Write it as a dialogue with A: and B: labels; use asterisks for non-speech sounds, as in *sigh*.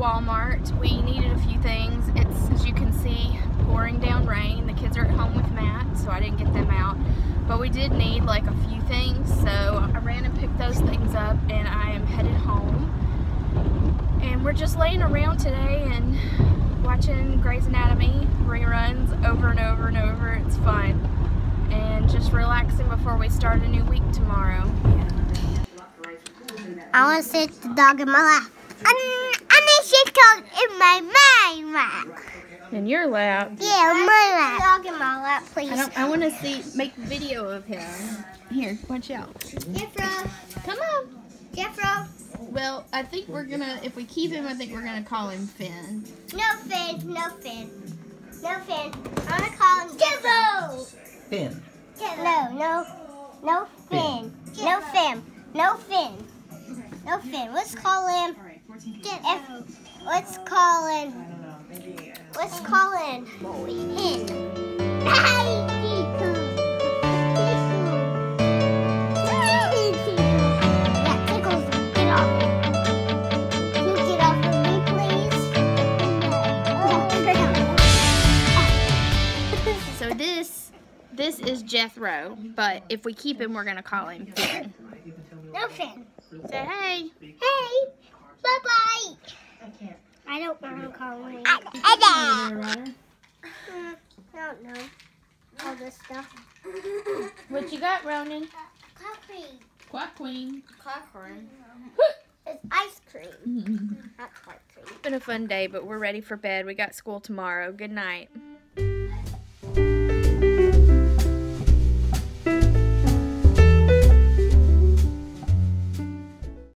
A: Walmart. We needed a few things. It's, as you can see, pouring down rain. The kids are at home with Matt, so I didn't get them out. But we did need like a few things, so I ran and picked those things up and I am headed home. And we're just laying around today and watching Grey's Anatomy reruns over and over and over. It's fun. And just relaxing before we start a new week tomorrow.
B: I want to sit the dog in my lap. I, I need to dog in my, my lap.
A: In your lap.
B: Yeah, my lap. Dog in my lap, please.
A: I. I want to see. Make video of him. Here, watch out.
B: Jeffro.
A: Come on.
B: Jeffro.
A: Well, I think we're gonna. If we keep him, I think we're gonna call him Finn.
B: No Finn. No Finn. No Finn. I want to call him Jeffro.
C: Finn.
B: No, no, no Finn. No Finn. No Finn. No Finn. Let's call him. If, let's call him. Let's call him. Finn. That tickles me. Get off. Can you get off of me, please? Oh,
A: So this, this is Jethro, but if we keep him, we're gonna call him Finn.
B: no Finn.
A: Say hey.
B: Hey, bye bye. I don't know how to call him. I, I don't know. All this stuff.
A: What you got, Ronan?
B: Coffee.
A: Quack queen.
B: It's ice cream. *laughs* Not ice cream.
A: It's been a fun day, but we're ready for bed. We got school tomorrow. Good night.